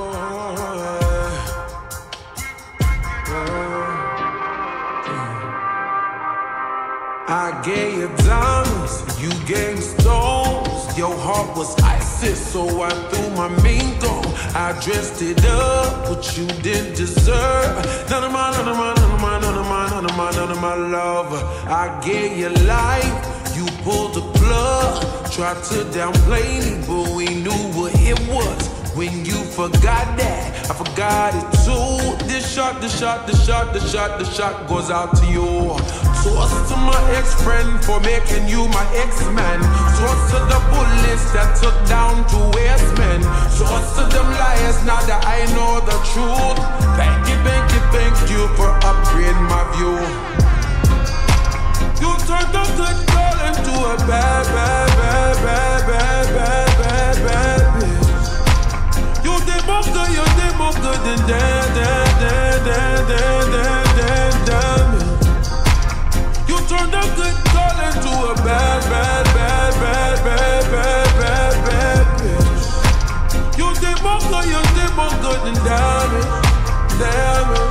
Uh, uh, uh, I gave you diamonds, you gave stones. Your heart was ISIS, so I threw my mingo. I dressed it up, but you didn't deserve none of my, none of my, none of my, none of my, none of my, none of my love. I gave you life, you pulled the plug, tried to downplay me, but we knew what it was when you forgot that, I forgot it too. This shot, this shot, this shot, this shot, this shot goes out to you. Toast to my ex-friend for making you my ex-man. Toast to the bullets that took down two men. Toast to them liars now that I know the truth. Thank you, thank you, thank you for upgrading my view. You turned a good girl into a bad, bad, you're the moque de de. You turned a good girl into a bad, bad, bad, bad, bad, bad, bad, bad bitch. You te moque, yo te moque de de me, de me.